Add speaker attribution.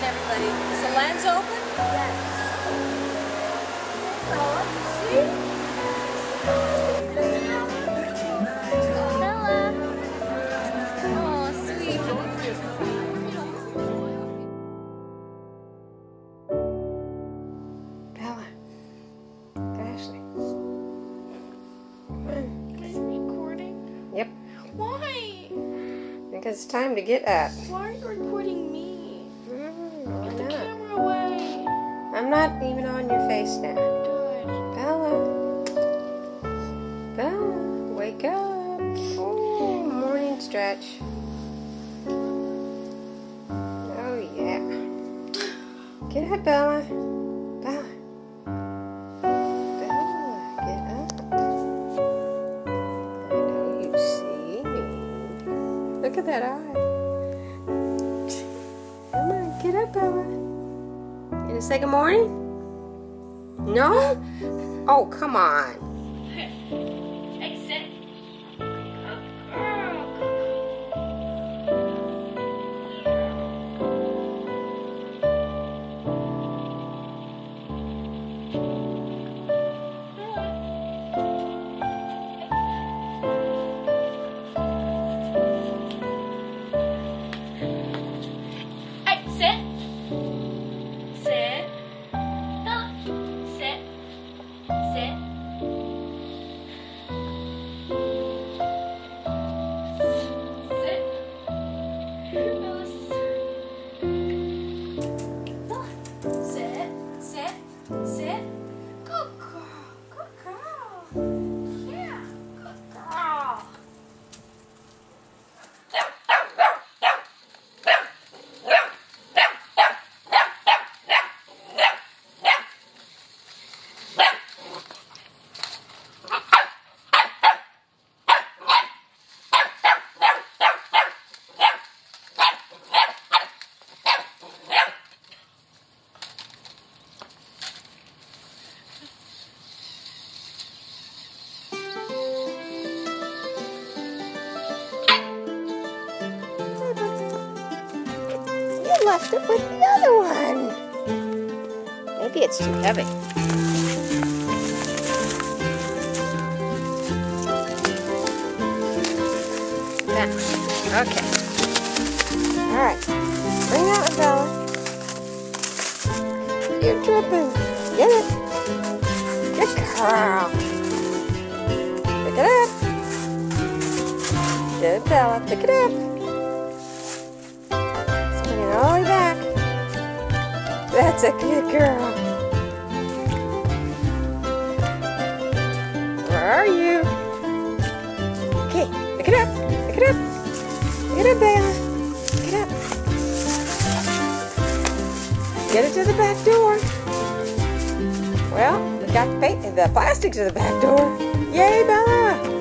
Speaker 1: morning, everybody. Is the lens open?
Speaker 2: Yes. Oh, see? Bella. Oh, sweet.
Speaker 3: Bella. Ashley.
Speaker 2: Recording?
Speaker 3: Yep.
Speaker 2: Why?
Speaker 3: Because it's time to get up.
Speaker 2: Why are you recording me? Get the
Speaker 3: not? I'm not even on your face now.
Speaker 2: Good.
Speaker 3: Bella. Bella, wake up. Oh, morning stretch. Oh, yeah. Get up, Bella. Bella. Bella, get up. I know you see me. Look at that eye. Say good morning? No? Oh, come on. left it with the other one. Maybe it's too heavy. Yeah. Okay. All right. Bring that one, Bella. You're dripping. Get it. Good girl. Pick it up. Good, Bella. Pick it up. That's a good girl. Where are you? Okay, pick it up. Pick it up. Pick it up, Bella. Pick it up. Get it to the back door. Well, we got the, the plastic to the back door. Yay, Bella!